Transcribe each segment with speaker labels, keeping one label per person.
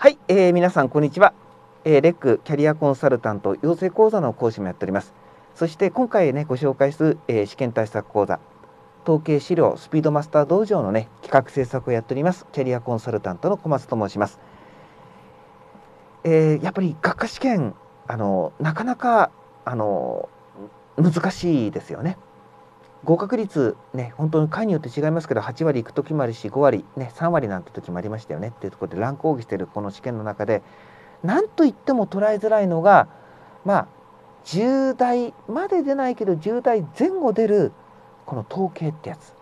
Speaker 1: はい、えー、皆さんこんにちは、えー、レックキャリアコンサルタント養成講座の講師もやっております。そして今回ねご紹介する、えー、試験対策講座統計資料スピードマスター道場のね企画制作をやっておりますキャリアコンサルタントの小松と申します、えー、やっぱり学科試験あのなかなかあの難しいですよね。合格率ね本当に回によって違いますけど8割いく時もあるし5割ね3割なんて時もありましたよね。っていうところでランク講義しているこの試験の中で何と言っても捉えづらいのがまあ10代まで出ないけど10代前後出るこの統計ってやつ。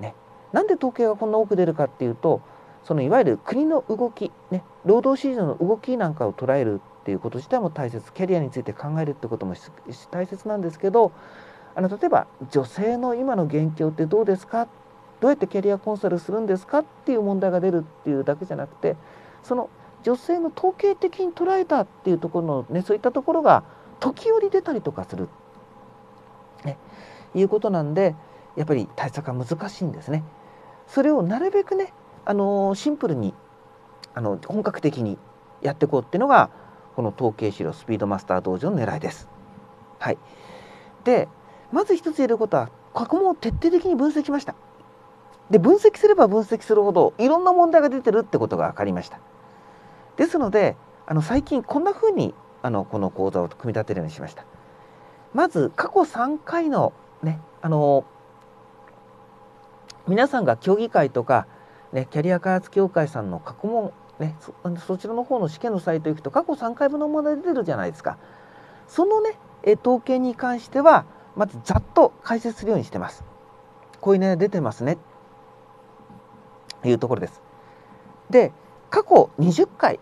Speaker 1: ね、なんで統計がこんな多く出るかっていうとそのいわゆる国の動き、ね、労働市場の動きなんかを捉えるっていうこと自体も大切。キャリアについて考えるってことも大切なんですけどあの例えば女性の今の現況ってどうですか？どうやってキャリアコンサルするんですか？っていう問題が出るっていうだけじゃなくてその女性の統計的に捉えたっていうところのねそういったところが時折出たりとかする、ね、いうことなんでやっぱり対策が難しいんですね。それをなるべくねあのシンプルにあの本格的にやっていこうっていうのがこの統計資料スピードマスター道場の狙いです。はい、でまず一つ言えることは過去問を徹底的に分析しました。で分析すれば分析するほどいろんな問題が出てるってことが分かりました。ですのであの最近こんなふうにあのこの講座を組み立てるようにしました。まず過去3回のねあの皆さんが協議会とか、ね、キャリア開発協会さんの過去問ねそそちらの方の試験のサイト行くと過去3回分の問題出てるじゃないですか。そのね統計に関してはまずざっと解説するようにしてます。こういうね出てますねいうところです。で過去20回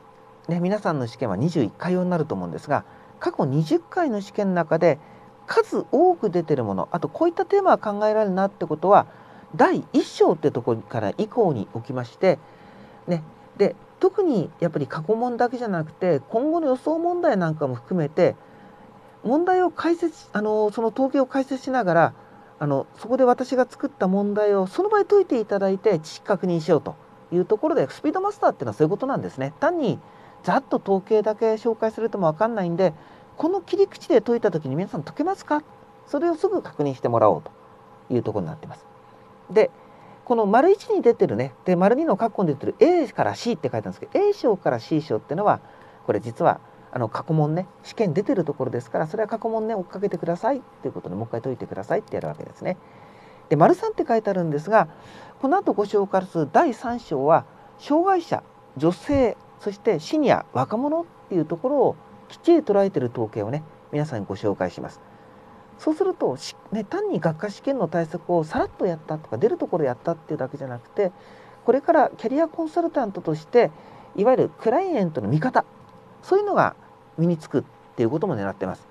Speaker 1: ね皆さんの試験は21回用になると思うんですが過去20回の試験の中で数多く出てるものあとこういったテーマが考えられるなってことは第1章ってところから以降におきましてねで特にやっぱり過去問だけじゃなくて今後の予想問題なんかも含めて問題を解説あのその統計を解説しながらあのそこで私が作った問題をその場で解いていただいて知識確認しようというところでスピードマスターっていうのはそういうことなんですね。単にざっと統計だけ紹介するとも分かんないんでこの切り口で解いた時に皆さん解けますか？それをすぐ確認してもらおうというところになってます。でこの丸1に出てるねで丸2の括弧に出てる A から C って書いてあるんですけど A 賞から C 賞っていうのはこれ実はあの過去問ね試験出てるところですからそれは過去問ね追っかけてくださいということでもう一回解いてくださいってやるわけですね。で丸3って書いてあるんですがこの後ご紹介する第3章は障害者女性そしてシニア若者っていうところをきっちり捉えてる統計をね皆さんにご紹介します。そうすると、ね、単に学科試験の対策をさらっとやったとか出るところやったっていうだけじゃなくてこれからキャリアコンサルタントとしていわゆるクライアントの見方そういうのが身につくっていうことも狙ってます。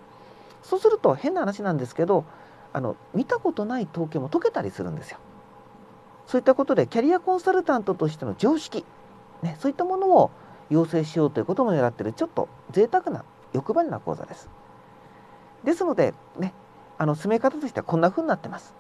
Speaker 1: そうすると変な話なんですけどあの見たことない統計も解けたりするんですよ。そういったことでキャリアコンサルタントとしての常識、ね、そういったものを要請しようということも狙ってるちょっと贅沢な欲張りな講座です。ですのでねあの進め方としてはこんな風になってます。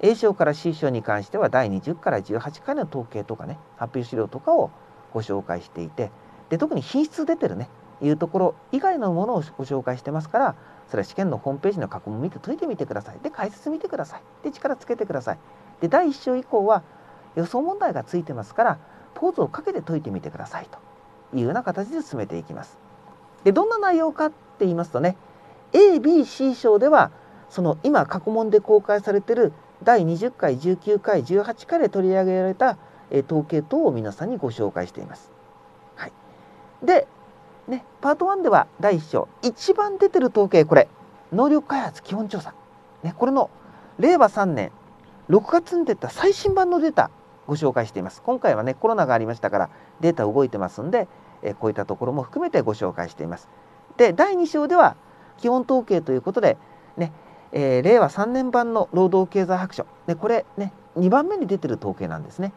Speaker 1: A 賞から C 賞に関しては第20から18回の統計とかね発表資料とかをご紹介していてで特に品質出てるねいうところ以外のものをご紹介してますからそれは試験のホームページの過去も見て解いてみてください。で解説見てください。で力つけてください。で第1章以降は予想問題がついてますからポーズをかけて解いてみてくださいというような形で進めていきます。でどんな内容かって言いますとね ABC 章ではその今過去問で公開されている第20回19回18回で取り上げられた統計等を皆さんにご紹介しています。はい、でね、パート1では第1章一番出てる統計これ能力開発基本調査、ね、これの令和3年6月に出た最新版のデータご紹介しています。今回はねコロナがありましたからデータ動いてますんで、えこういったところも含めてご紹介しています。で第2章では基本統計ということでね、えー、令和3年版の労働経済白書、ね、これね2番目に出てる統計なんですね。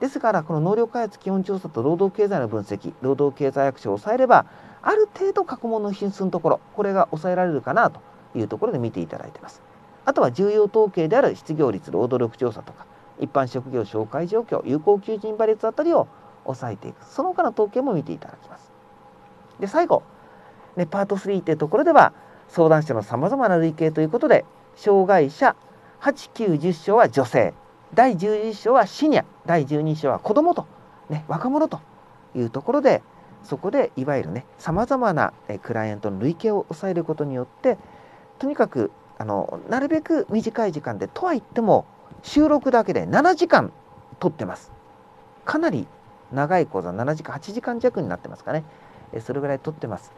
Speaker 1: ですからこの能力開発基本調査と労働経済の分析労働経済学書を抑えればある程度過去問の品質のところこれが抑えられるかなというところで見ていただいてます。あとは重要統計である失業率労働力調査とか一般職業紹介状況有効求人倍率あたりを抑えていく。その他の統計も見ていただきます。で最後、ね、パート3っていうところでは相談者のさまざまな類型ということで障害者8910章は女性。第11章はシニア。第12章は子どもと、ね、若者と。いうところでそこでいわゆるねさまざまなクライアントの類型を抑えることによってとにかくあのなるべく短い時間でとは言っても収録だけで7時間撮ってます。かなり長い講座7時間8時間弱になってますかね。それぐらい撮ってます。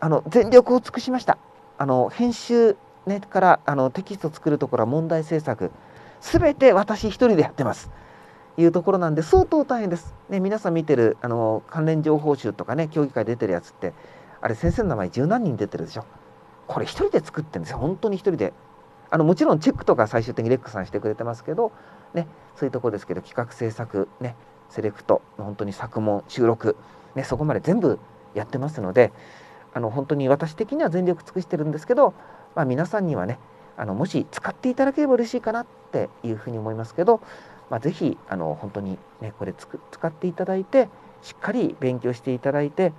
Speaker 1: あの全力を尽くしました。あの編集、ね、からあのテキスト作るところは問題制作。すべて私一人でやってます。いうところなんで相当大変です、ね、皆さん見てるあの関連情報集とかね協議会出てるやつってあれ先生の名前十何人出てるでしょ。これ一人で作ってるんですよ。本当に一人で。あのもちろんチェックとか最終的にレックさんしてくれてますけど、ね、そういうところですけど企画制作、ね、セレクト本当に作問収録、ね、そこまで全部やってますのであの本当に私的には全力尽くしてるんですけど、まあ、皆さんにはねあのもし使っていただければ嬉しいかなっっていうふうに思いますけど、まあ、ぜひあの本当にねこれ使っていただいてしっかり勉強していただいて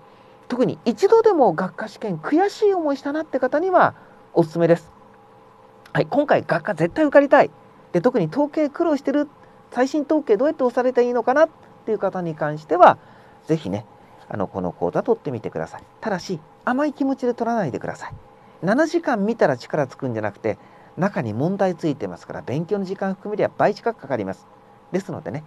Speaker 1: 特に一度でも学科試験悔しい思いしたなって方にはおすすめです。はい、今回学科絶対受かりたい。で特に統計苦労してる最新統計どうやって押されていいのかなっていう方に関しては是非ねあのこの講座取ってみてください。ただし甘い気持ちで取らないでください。7時間見たら力つくんじゃなくて中に問題ついてますから勉強の時間含めりゃ倍近くかかります。ですのでね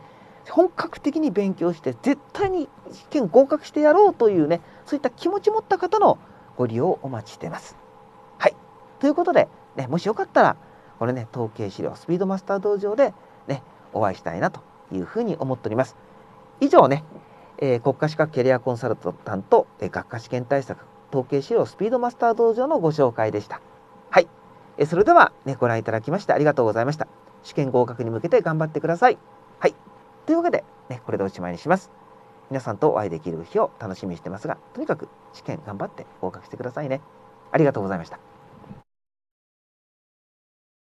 Speaker 1: 本格的に勉強して絶対に試験合格してやろうというねそういった気持ち持った方のご利用をお待ちしています。はい。ということでね、もしよかったらこれね統計資料スピードマスター道場でねお会いしたいなというふうに思っております。以上ね、えー、国家資格キャリアコンサルタント、えー、学科試験対策統計資料スピードマスター道場のご紹介でした、え、それではねご覧いただきましてありがとうございました。試験合格に向けて頑張ってください。はい。というわけでねこれでおしまいにします。皆さんとお会いできる日を楽しみにしてますがとにかく試験頑張って合格してくださいね。ありがとうございました。